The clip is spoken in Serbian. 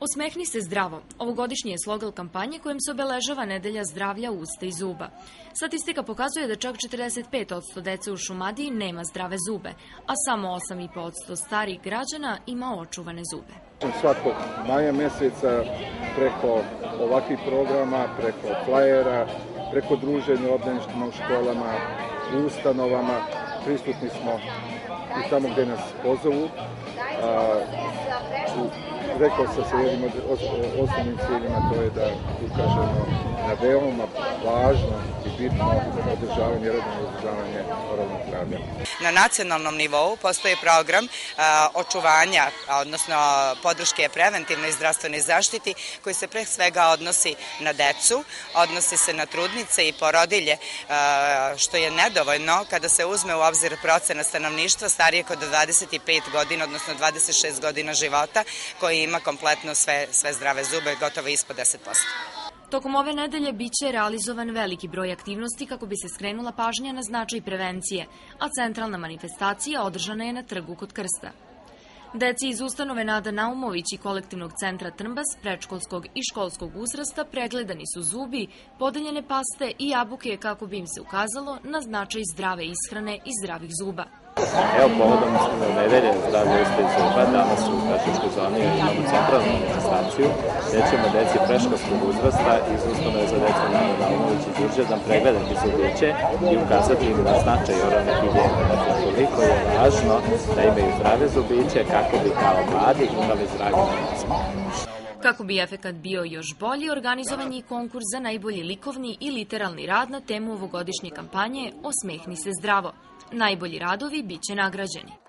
Osmehni se zdravo. Ovogodišnji je slogan kampanje kojim se obeležava nedelja zdravlja usta i zuba. Statistika pokazuje da čak 45% dece u Šumadiji nema zdrave zube, a samo 8,5% starih građana ima očuvane zube. Svakog maja meseca preko ovakvih programa, preko flajera, preko druženja obdaništima u školama, u ustanovama, prisutni smo i tamo gde nas pozovu. Rekao sam se jednim od osnovnim ciljima, to je da ukažemo na veoma važno i bitno održavanje, redno održavanje oralnog zdravlja. Na nacionalnom nivou postoji program a, očuvanja, odnosno podrške preventivnoj zdravstvenoj zaštiti koji se pre svega odnosi na decu, odnosi se na trudnice i porodilje, a, što je nedovoljno kada se uzme u obzir procena stanovništva starije kod 25 godina, odnosno 26 godina života, koji ima kompletno sve, sve zdrave zube, gotovo ispod 10%. Tokom ove nedelje biće realizovan veliki broj aktivnosti kako bi se skrenula pažnja na značaj prevencije, a centralna manifestacija održana je na trgu kod Krsta. Deci iz ustanove Nada Naumović i kolektivnog centra Trmbas, predškolskog i školskog uzrasta pregledani su zubi, podeljene paste i jabuke kako bi im se ukazalo na značaj zdrave ishrane i zdravih zuba. Evo, povodom nedelje zdravlja usta i zuba, danas u Pešačkoj zoni imamo centralnu manifestaciju, gde ćemo deci preškolskog uzrasta iz ustanove za decu Nada Naumović i Đurđevdan pregledati zubiće i ukazati im na značaj oralne higijene. Koliko je važno da imaju zdrave zubiće kako bi kao mladi imali zdravi organizam. Kako bi efekat bio još bolji, organizovan je konkurs za najbolji likovni i literalni rad na temu ovogodišnje kampanje Osmehni se zdravo. Najbolji radovi biće nagrađeni.